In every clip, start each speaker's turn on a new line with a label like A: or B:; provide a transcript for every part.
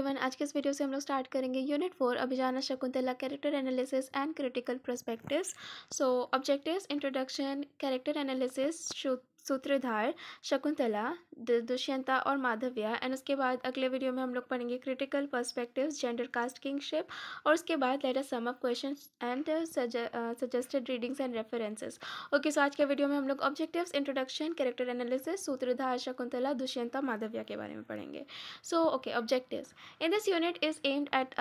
A: Everyone आज के इस वीडियो से हम लोग स्टार्ट करेंगे unit four Abhijnana Shakuntala character analysis and critical perspectives so objectives introduction character analysis sutradhar Shakuntala Dushyanta और माधव्या। एंड उसके बाद अगले वीडियो में हम लोग पढ़ेंगे critical perspectives gender caste kinship और उसके बाद let us sum up question and suggested readings and references okay so आज के वीडियो में हम लोग ऑब्जेक्टिव्स इंट्रोडक्शन कैरेक्टर एनालिसिस सूत्रधार शकुंतला दुष्यंता माधव्या के बारे में पढ़ेंगे। So okay objectives in this unit is aimed at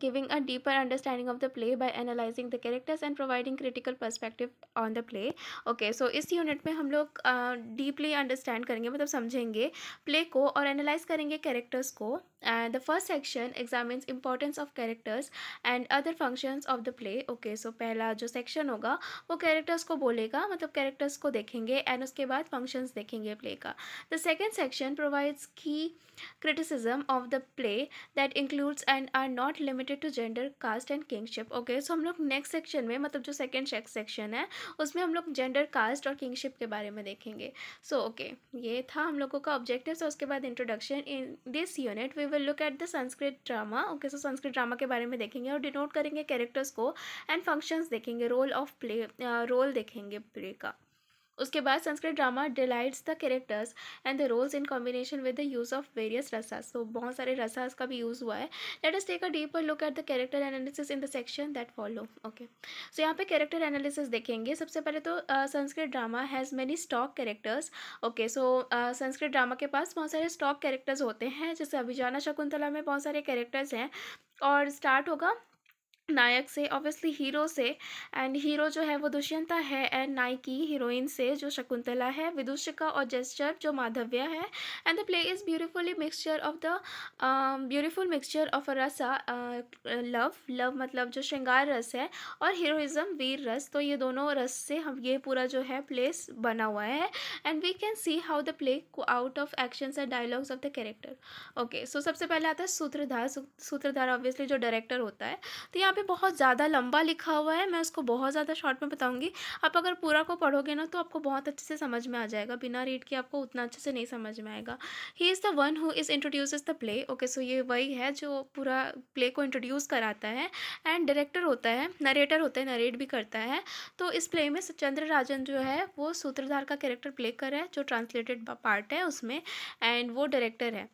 A: giving a deeper understanding of the play by analysing the characters and providing critical perspective on the play okay so इस unit में हम लोग uh, deeply understand करेंगे मतलब समझेंगे play को और analyse करेंगे कैरेक्टर्स को। And the first section examines importance of characters and other functions of the play okay so पहला जो सेक्शन होगा वो कैरेक्टर्स को बोलेगा मतलब कैरेक्टर्स को देखेंगे एंड उसके बाद फ़ंक्शंस देखेंगे प्ले का। The second section provides key criticism of the play that includes and are not limited to gender caste and kingship okay so हम लोग नेक्स्ट सेक्शन में मतलब जो सेकेंड सेक्शन है उसमें हम लोग जेंडर कास्ट और किंगशिप के बारे में देखेंगे। So, okay, ये था हम लोगों का ऑब्जेक्टिव so उसके बाद introduction in this unit we will look at the Sanskrit drama okay so Sanskrit drama के बारे में देखेंगे और डिनोट करेंगे कैरेक्टर्स को एंड फ़ंक्शंस देखेंगे रोल ऑफ़ प्ले रोल देखेंगे प्ले का। उसके बाद Sanskrit drama delights the characters and the roles in combination with the use of various rasas तो बहुत सारे रसास का भी यूज़ हुआ है। Let us take a deeper look at the character analysis in the section that follow okay so यहाँ पे character analysis देखेंगे। सबसे पहले तो Sanskrit drama has many stock characters okay so Sanskrit drama के पास बहुत सारे स्टॉक कैरेक्टर्स होते हैं। जैसे अभिजाना शकुंतला में बहुत सारे कैरेक्टर्स हैं। और स्टार्ट होगा नायक से ऑब्वियसली हीरो से एंड हीरो जो है वो दुष्यंता है एंड नायकी हीरोइन से जो शकुंतला है विदुषिका और जेस्चर जो माधव्य है and the play is beautifully mixture of the beautiful mixture of rasa love love मतलब जो श्रृंगार रस है, और हीरोइज्म वीर रस तो ये दोनों रस से हम ये पूरा जो है प्लेस बना हुआ है and we can see how the play out of actions and dialogues of the character okay so सबसे पहले आता है सूत्रधार सूत्रधार ऑब्वियसली जो डायरेक्टर होता है तो यहाँ पे बहुत ज़्यादा लंबा लिखा हुआ है, मैं उसको बहुत ज़्यादा शॉर्ट में बताऊँगी। आप अगर पूरा को पढ़ोगे ना तो आपको बहुत अच्छे से समझ में आ जाएगा। बिना रीड के आपको उतना अच्छे से नहीं समझ में आएगा। He is the one who is introduce the play okay so ये वही है जो पूरा प्ले को इंट्रोड्यूस कराता है। एंड डायरेक्टर होता है नरेटर होता है नरेट भी करता है। तो इस प्ले में चंद्र राजन जो है, वो सूत्रधार का कैरेक्टर प्ले कर रहा है, जो ट्रांसलेटेड पार्ट है उसमें। एंड वो डायरेक्टर है।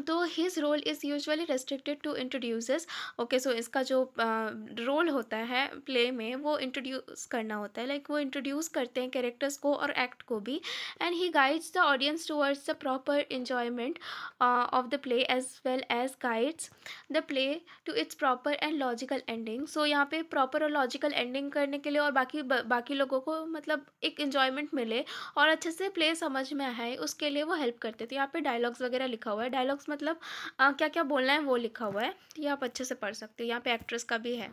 A: तो his role is usually restricted to introduces okay so इसका जो रोल uh, होता है प्ले में वो इंट्रोड्यूस करना होता है। लाइक like, वो इंट्रोड्यूस करते हैं कैरेक्टर्स को और एक्ट को भी। And he guides the audience towards the proper enjoyment of the play as well as guides the play to its proper and logical ending so यहाँ पे प्रॉपर और लॉजिकल एंडिंग करने के लिए और बाकी बाकी लोगों को मतलब एक इन्जॉयमेंट मिले और अच्छे से प्ले समझ में आए उसके लिए वो हेल्प करते थे। यहाँ पे डायलॉग्स वगैरह लिखा हुआ है। डायलॉग्स मतलब आ, क्या क्या बोलना है वो लिखा हुआ है ये आप अच्छे से पढ़ सकते हो यहाँ पे एक्ट्रेस का भी है।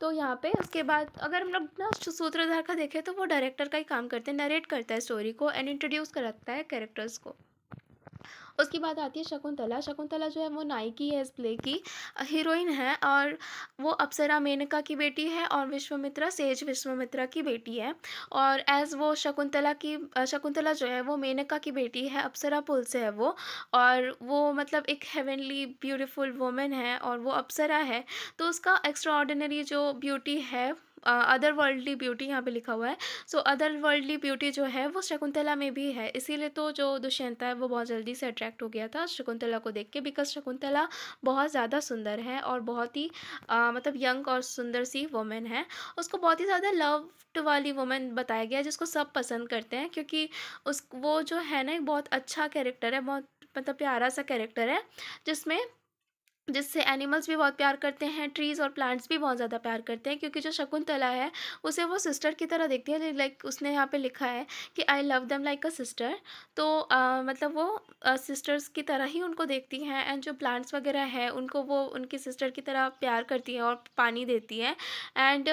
A: तो यहाँ पे उसके बाद अगर हम लोग ना सूत्रधार का देखें तो वो डायरेक्टर का ही काम करते हैं नरेट करता है स्टोरी को एंड इंट्रोड्यूस कराता है कैरेक्टर्स को। उसके बाद आती है शकुंतला। शकुंतला जो है वो नायकी है इस प्ले की हीरोइन है और वो अप्सरा मेनका की बेटी है और विश्वमित्रा, सेज विश्वमित्रा की बेटी है। और एज वो शकुंतला की, शकुंतला जो है वो मेनका की बेटी है, अप्सरा पुल से है वो। और वो मतलब एक हेवनली ब्यूटीफुल वुमेन है और वो अप्सरा है। तो उसका एक्स्ट्रा जो ब्यूटी है अदर वर्ल्डली ब्यूटी यहाँ पे लिखा हुआ है। सो अदर वर्ल्डली ब्यूटी जो है वो शकुंतला में भी है। इसीलिए तो जो दुष्यंता है वो बहुत जल्दी से अट्रैक्ट हो गया था शकुंतला को देख के बिकॉज़ शकुंतला बहुत ज़्यादा सुंदर है और बहुत ही आ, मतलब यंग और सुंदर सी वुमेन है। उसको बहुत ही ज़्यादा लव्ड वाली वुमेन बताया गया है जिसको सब पसंद करते हैं क्योंकि उस वो जो है ना एक बहुत अच्छा कैरेक्टर है बहुत मतलब प्यारा सा कैरेक्टर है जिसमें जिससे एनिमल्स भी बहुत प्यार करते हैं ट्रीज़ और प्लांट्स भी बहुत ज़्यादा प्यार करते हैं क्योंकि जो शकुंतला है उसे वो सिस्टर की तरह देखती है लाइक उसने यहाँ पे लिखा है कि I love them like a sister तो आ, मतलब वो सिस्टर्स की तरह ही उनको देखती हैं एंड जो प्लांट्स वगैरह हैं उनको वो उनकी सिस्टर की तरह प्यार करती है और पानी देती है and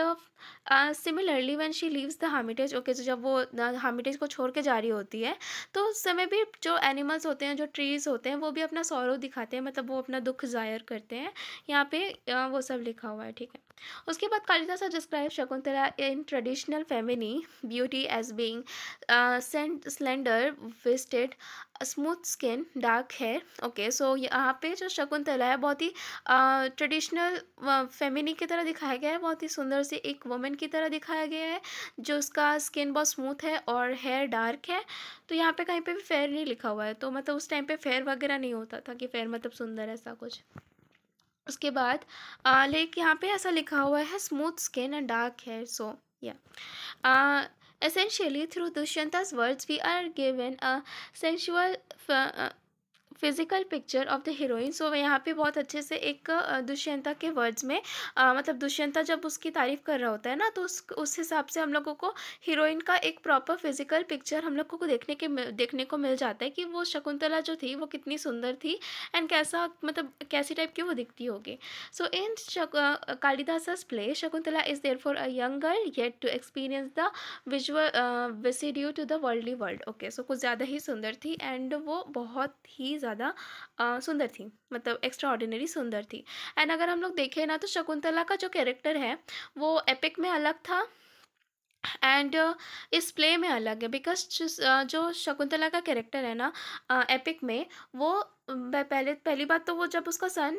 A: similarly when she leaves the hermitage okay जब वो हामिटेज को छोड़ के जा रही होती है तो उस समय भी जो एनिमल्स होते हैं, जो ट्रीज़ होते हैं, वो भी अपना सौरव दिखाते हैं मतलब वो अपना दुख ज़ाहिर करते हैं। यहाँ पे वो सब लिखा हुआ है, ठीक है। उसके बाद Kalidas describe Shakuntala in traditional feminine beauty as being slender waisted smooth skin dark hair okay so यहाँ पे जो शकुंतला है, बहुत ही ट्रेडिशनल फेमिनी की तरह दिखाया गया है। बहुत ही सुंदर सी एक वुमेन की तरह दिखाया गया है, जो उसका स्किन बहुत स्मूथ है और हेयर डार्क है। तो यहाँ पे कहीं पे भी फेयर नहीं लिखा हुआ है। तो मतलब उस टाइम पे फेयर वगैरह नहीं होता था कि फेयर मतलब सुंदर ऐसा कुछ। उसके बाद लाइक यहाँ पे ऐसा लिखा हुआ है स्मूथ स्किन एंड डार्क है सो या essentially through Dushyanta words we are given a sensual physical picture of the heroine so यहाँ पे बहुत अच्छे से एक दुष्यंता के वर्ड्स में आ, मतलब दुष्यंता जब उसकी तारीफ़ कर रहा होता है ना तो उस उस हिसाब से हम लोगों को हीरोइन का एक प्रॉपर फ़िज़िकल पिक्चर हम लोगों को देखने के देखने को मिल जाता है कि वो शकुंतला जो थी वो कितनी सुंदर थी एंड कैसा मतलब कैसी टाइप की वो दिखती होगी। So in Kalidas play Shakuntala is there for a young girl yet to experience the visual vicissitude to the worldly world okay so कुछ ज़्यादा ही सुंदर थी एंड वो बहुत ही ज़्यादा सुंदर थी मतलब एक्स्ट्रा ऑर्डिनरी सुंदर थी। एंड अगर हम लोग देखें ना तो शकुंतला का जो कैरेक्टर है, वो एपिक में अलग था एंड इस प्ले में अलग है। बिकॉज़ जो शकुंतला का कैरेक्टर है ना एपिक में, वो पहले पहली बात तो वो जब उसका सन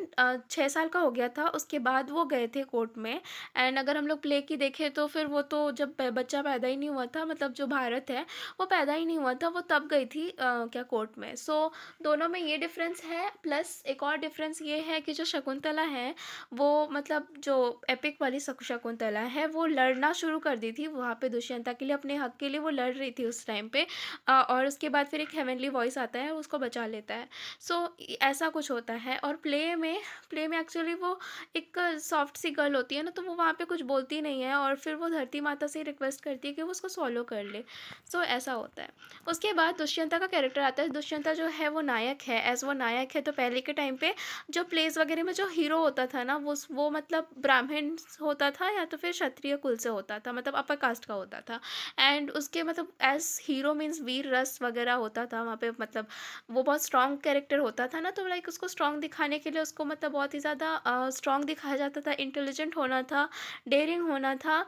A: छः साल का हो गया था उसके बाद वो गए थे कोर्ट में। एंड अगर हम लोग प्ले की देखें तो फिर वो तो जब बच्चा पैदा ही नहीं हुआ था मतलब जो भारत है वो पैदा ही नहीं हुआ था वो तब गई थी आ, क्या कोर्ट में। सो so, दोनों में ये डिफरेंस है प्लस एक और डिफरेंस ये है कि जो शकुंतला है वो मतलब जो एपिक वाली शकुंतला है वो लड़ना शुरू कर दी थी वहाँ पर दुष्यंता के लिए अपने हक के लिए वो लड़ रही थी उस टाइम पर और उसके बाद फिर एक हेवनली वॉइस आता है उसको बचा लेता है। सो सो so, ऐसा कुछ होता है और प्ले में प्ले में एक्चुअली वो एक सॉफ्ट सी गर्ल होती है ना तो वो वहाँ पे कुछ बोलती नहीं है और फिर वो धरती माता से रिक्वेस्ट करती है कि वो उसको सॉलो कर ले। सो so, ऐसा होता है। उसके बाद दुष्यंता का कैरेक्टर आता है। दुष्यंता जो है वो नायक है। एज वो नायक है तो पहले के टाइम पे जो प्लेस वगैरह में जो हीरो होता था ना वो वो मतलब ब्राह्मण होता था या तो फिर क्षत्रिय कुल से होता था मतलब अपर कास्ट का होता था। एंड उसके मतलब एज हीरो मीन्स वीर रस वगैरह होता था वहाँ पे मतलब वो बहुत स्ट्रॉन्ग कैरेक्टर होता था ना तो लाइक उसको स्ट्रॉन्ग दिखाने के लिए उसको मतलब बहुत ही ज़्यादा स्ट्रॉन्ग दिखाया जाता था इंटेलिजेंट होना था डेयरिंग होना था,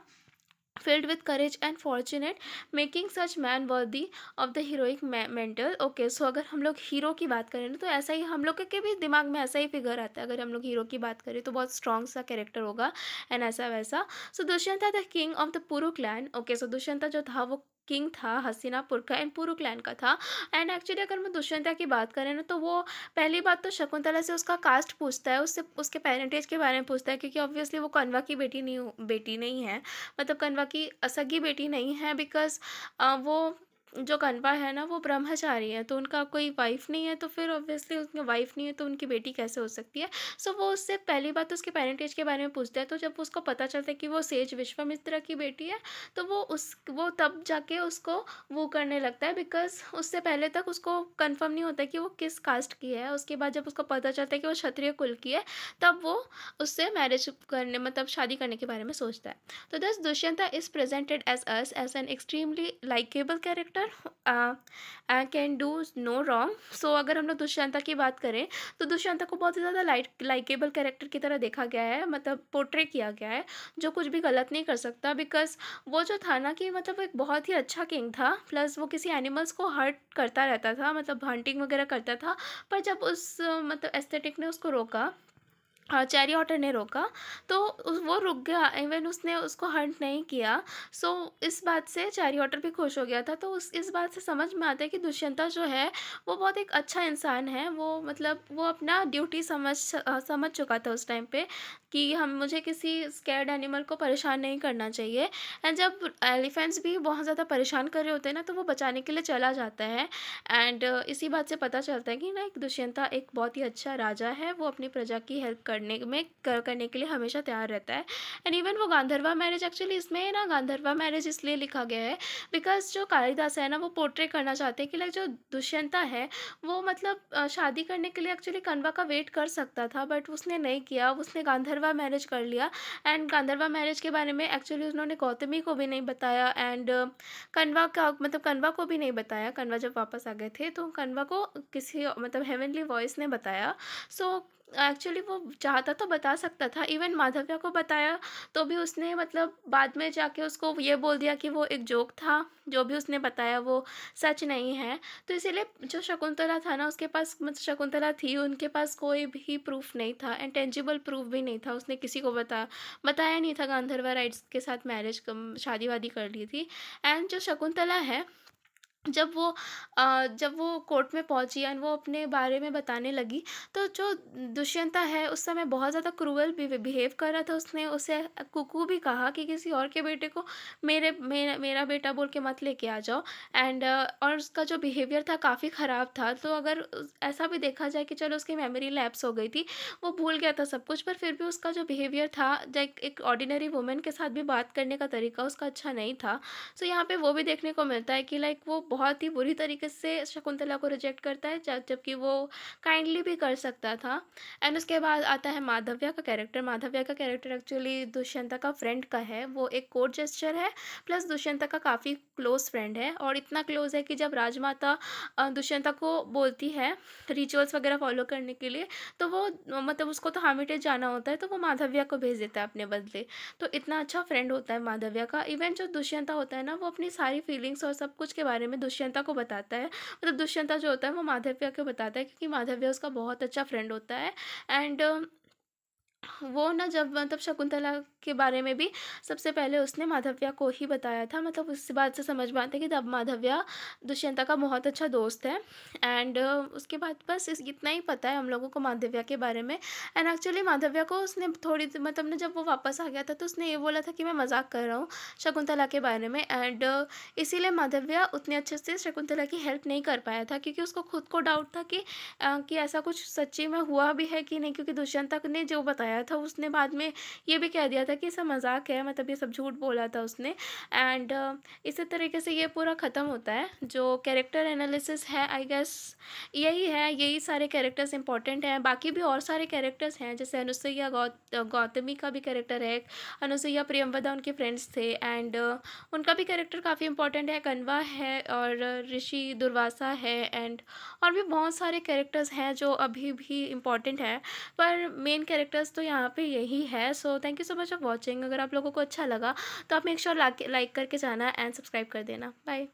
A: filled with courage and fortunate, making such man worthy of the heroic mental. Okay so अगर हम लोग हीरो की बात करें ना तो ऐसा ही हम लोग के भी दिमाग में ऐसा ही फिगर आता है। अगर हम लोग हीरो की बात करें तो बहुत स्ट्रॉन्ग सा कैरेक्टर होगा एंड ऐसा वैसा। So Dushyanta the king of the Puru clan okay so Dushyanta जो था, वो किंग था, हसीनापुर का एंड पुरु क्लैन का था। एंड एक्चुअली अगर मैं दुष्यंता की बात करें ना तो वो पहली बात तो शकुंतला से उसका कास्ट पूछता है, उससे, उसके पेरेंटेज के बारे में पूछता है, क्योंकि ऑब्वियसली वो कन्वा की बेटी नहीं बेटी नहीं है। मतलब कन्वा की असगी बेटी नहीं है बिकॉज़ वो जो कन्वा है ना, वो ब्रह्मचारी है तो उनका कोई वाइफ नहीं है तो फिर ऑब्वियसली उसकी वाइफ नहीं है तो उनकी बेटी कैसे हो सकती है? सो वो उससे पहली बात तो उसके पेरेंटेज के बारे में पूछता है तो जब उसको पता चलता है कि वो सेज विश्वामित्र की बेटी है तो वो उस, वो तब जाके उसको वो करने लगता है बिकॉज़ उससे पहले तक उसको कन्फर्म नहीं होता कि वो किस कास्ट की है। उसके बाद जब उसको पता चलता है कि वो क्षत्रिय कुल की है, तब वो उससे मैरिज करने मतलब शादी करने के बारे में सोचता है। तो thus Dushyanta is presented as us as an extremely likeable character I can do no wrong so अगर हम लोग दुष्यंता की बात करें तो दुष्यंता को बहुत ही ज़्यादा लाइक लाइकेबल कैरेक्टर की तरह देखा गया है मतलब पोर्ट्रे किया गया है, जो कुछ भी गलत नहीं कर सकता बिकॉज़ वो जो था ना कि मतलब एक बहुत ही अच्छा किंग था प्लस वो किसी एनिमल्स को हर्ट करता रहता था मतलब हंटिंग वगैरह करता था, पर जब उस मतलब एस्थेटिक ने उसको रोका चैरी ऑटर ने रोका। तो वो रुक गया। इवन उसने उसको हंट नहीं किया। सो, इस बात से चैरी ऑटर भी खुश हो गया था। तो उस, इस बात से समझ में आता है कि दुष्यंता जो है, वो बहुत एक अच्छा इंसान है। वो मतलब वो अपना ड्यूटी समझ समझ चुका था उस टाइम पे कि हम, मुझे किसी स्कैर्ड एनिमल को परेशान नहीं करना चाहिए। एंड जब एलिफेंट्स भी बहुत ज़्यादा परेशान कर रहे होते हैं ना तो वो बचाने के लिए चला जाता है। एंड इसी बात से पता चलता है कि ना, एक दुष्यंता एक बहुत ही अच्छा राजा है। वो अपनी प्रजा की हेल्प करने में कर, करने के लिए हमेशा तैयार रहता है। एंड इवन वो गांधरवा मैरिज एक्चुअली इसमें ना गांधरवा मैरिज इसलिए लिखा गया है बिकॉज़ जो कालिदास है ना वो पोर्ट्रेट करना चाहते हैं कि लाइक जो दुष्यंता है वो मतलब शादी करने के लिए एक्चुअली कन्वा का वेट कर सकता था बट उसने नहीं किया उसने गांधरवा मैरिज कर लिया। एंड गांधरवा मैरिज के बारे में एक्चुअली उन्होंने गौतमी को भी नहीं बताया एंड कन्वा का मतलब कन्वा को भी नहीं बताया। कन्वा जब वापस आ गए थे तो कन्वा को किसी मतलब हेवनली वॉइस ने बताया। सो so, एक्चुअली वो चाहता तो बता सकता था, इवन माधव्या को बताया तो भी उसने मतलब बाद में जाके उसको ये बोल दिया कि वो एक जोक था, जो भी उसने बताया वो सच नहीं है। तो इसीलिए जो शकुंतला था ना, उसके पास मतलब शकुंतला थी, उनके पास कोई भी प्रूफ नहीं था एंड टेंजिबल प्रूफ भी नहीं था। उसने किसी को बताया बताया नहीं था गांधर्वा राइट्स के साथ मैरिज शादी वादी कर ली थी। एंड जो शकुंतला है जब वो जब वो कोर्ट में पहुँची एंड वो अपने बारे में बताने लगी तो जो दुष्यंता है, उस समय बहुत ज़्यादा क्रूअल बिहेव कर रहा था उसने, उसे कुकू भी कहा कि किसी और के बेटे को मेरे, मेरा मेरा बेटा बोल के मत लेके आ जाओ। एंड, और उसका जो बिहेवियर था काफ़ी ख़राब था तो अगर ऐसा भी देखा जाए कि चलो उसकी मेमोरी लैप्स हो गई थी, वो भूल गया था सब कुछ, पर फिर भी उसका जो बिहेवियर था, लाइक एक ऑर्डिनरी वुमेन के साथ भी बात करने का तरीका उसका अच्छा नहीं था। सो यहाँ पर वो भी देखने को मिलता है कि, लाइक वो बहुत ही बुरी तरीके से शकुंतला को रिजेक्ट करता है जबकि वो काइंडली भी कर सकता था। एंड उसके बाद आता है माधव्या का कैरेक्टर माधव्या का कैरेक्टर एक्चुअली दुष्यंता का फ्रेंड का है। वो एक कोर्ट जेस्चर है प्लस दुष्यंता का काफ़ी क्लोज फ्रेंड है। और इतना क्लोज है कि जब राजमाता दुष्यंता को बोलती है रिचुअल्स वगैरह फॉलो करने के लिए तो वो मतलब उसको तो हामिटेज जाना होता है तो वो माधव्या को भेज देता है अपने बदले। तो इतना अच्छा फ्रेंड होता है माधव्या का। इवन जो दुष्यंता होता है ना, वो अपनी सारी फीलिंग्स और सब कुछ के बारे में दुष्यंता को बताता है। मतलब दुष्यंता जो होता है वो माधव्या को बताता है क्योंकि माधव्या उसका बहुत अच्छा फ्रेंड होता है। एंड वो ना जब मतलब शकुंतला के बारे में भी सबसे पहले उसने माधव्या को ही बताया था मतलब उस बात से समझ में आते कि तब माधव्या दुष्यंता का बहुत अच्छा दोस्त है। एंड उसके बाद बस इस, इतना ही पता है हम लोगों को माधव्या के बारे में। एंड एक्चुअली माधव्या को उसने थोड़ी मतलब ना जब वो वापस आ गया था तो उसने ये बोला था कि मैं मज़ाक कर रहा हूँ शकुंतला के बारे में। एंड इसीलिए माधव्या उतने अच्छे से शकुंतला की हेल्प नहीं कर पाया था, क्योंकि उसको खुद को डाउट था कि कि ऐसा कुछ सच्ची में हुआ भी है कि नहीं, क्योंकि दुष्यंता ने जो बताया था उसने बाद में ये भी कह दिया था कि सब मज़ाक है मतलब ये सब झूठ बोला था उसने। एंड uh, इसी तरीके से ये पूरा ख़त्म होता है जो कैरेक्टर एनालिसिस है आई गेस यही है यही सारे कैरेक्टर्स इंपॉर्टेंट हैं। बाकी भी और सारे कैरेक्टर्स हैं जैसे अनुसैया गौत गौतमी का भी कैरेक्टर है अनुसैया प्रियमवदा उनके फ्रेंड्स थे। एंड uh, उनका भी कैरेक्टर काफ़ी इंपॉर्टेंट है कन्वा है और ऋषि दुर्वासा है। एंड और भी बहुत सारे कैरेक्टर्स हैं जो अभी भी इंपॉर्टेंट है। पर मेन कैरेक्टर्स तो यहाँ पे यही है। So thank you so much for watching अगर आप लोगों को अच्छा लगा तो आप मेक श्योर लाइक करके जाना एंड सब्सक्राइब कर देना। बाय